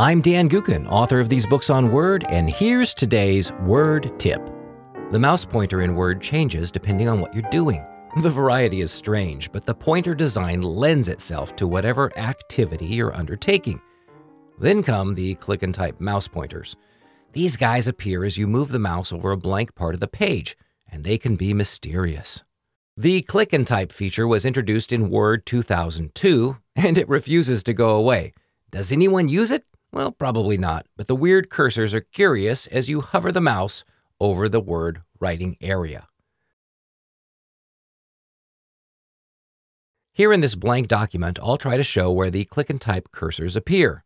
I'm Dan Gookin, author of these books on Word, and here's today's Word tip. The mouse pointer in Word changes depending on what you're doing. The variety is strange, but the pointer design lends itself to whatever activity you're undertaking. Then come the click and type mouse pointers. These guys appear as you move the mouse over a blank part of the page, and they can be mysterious. The click and type feature was introduced in Word 2002, and it refuses to go away. Does anyone use it? Well, probably not, but the weird cursors are curious as you hover the mouse over the word writing area. Here in this blank document, I'll try to show where the click and type cursors appear.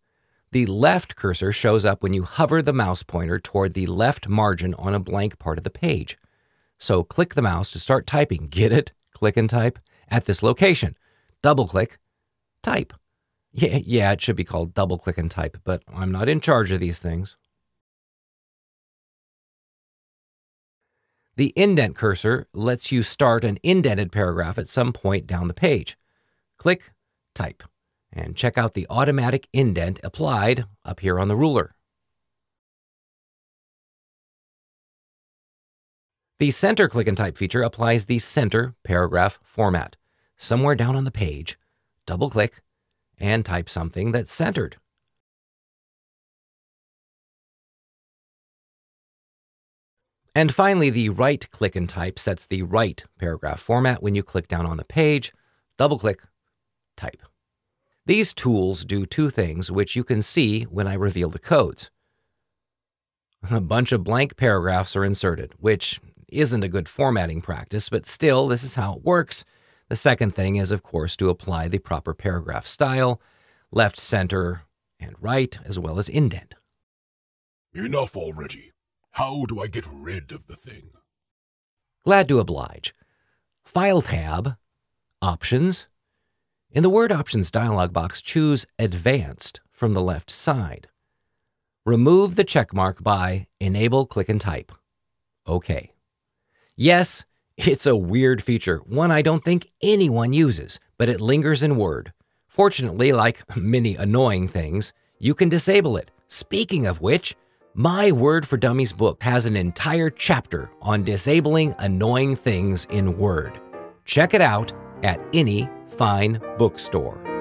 The left cursor shows up when you hover the mouse pointer toward the left margin on a blank part of the page. So click the mouse to start typing. Get it? Click and type at this location. Double click, type. Yeah, yeah, it should be called double click and type, but I'm not in charge of these things. The indent cursor lets you start an indented paragraph at some point down the page. Click, type and check out the automatic indent applied up here on the ruler. The Center Click and Type feature applies the center paragraph format. Somewhere down on the page, double click and type something that's centered. And finally, the right click and type sets the right paragraph format when you click down on the page, double click, type. These tools do two things, which you can see when I reveal the codes. A bunch of blank paragraphs are inserted, which isn't a good formatting practice, but still, this is how it works. The second thing is, of course, to apply the proper paragraph style, left, center, and right, as well as indent. Enough already. How do I get rid of the thing? Glad to oblige. File tab, Options, in the Word Options dialog box, choose Advanced from the left side. Remove the checkmark by Enable Click and Type. OK. Yes, it's a weird feature, one I don't think anyone uses, but it lingers in Word. Fortunately, like many annoying things, you can disable it. Speaking of which, my Word for Dummies book has an entire chapter on disabling annoying things in Word. Check it out at any fine bookstore.